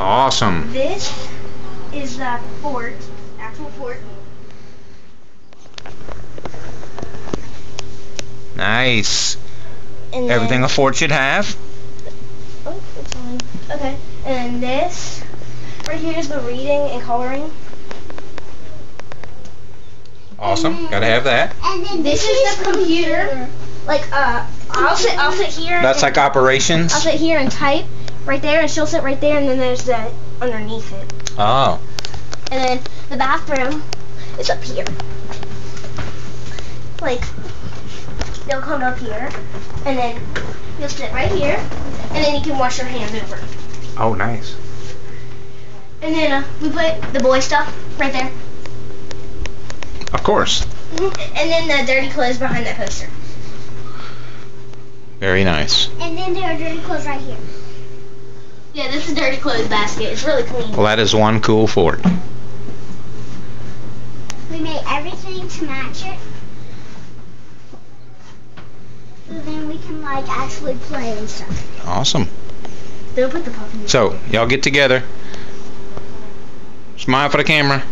Awesome. This is the fort, actual fort. Nice. And then- Everything a fort should have. Oh, it's fine. Okay. And this right here is the reading and coloring. Awesome. Gotta have that. And then This is the computer. Like uh, I'll sit, I'll sit here. That's and- like operations. I'll sit here and type right there, and she'll sit right there, and then there's the underneath it. Oh. And then the bathroom is up here. Like, they'll come up here, and then you'll sit right here, and then you can wash your hands over. Oh, nice. And then uh, we put the boy stuff right there. Of course. And then the dirty clothes behind that poster. Very nice. And then there are dirty clothes right here. Yeah, this is dirty clothes basket. It's really clean. Well, that is one cool fort. We made everything to match it. So then we can like actually play and stuff. Awesome. They'll put the puppy. So, y'all get together. Smile for the camera.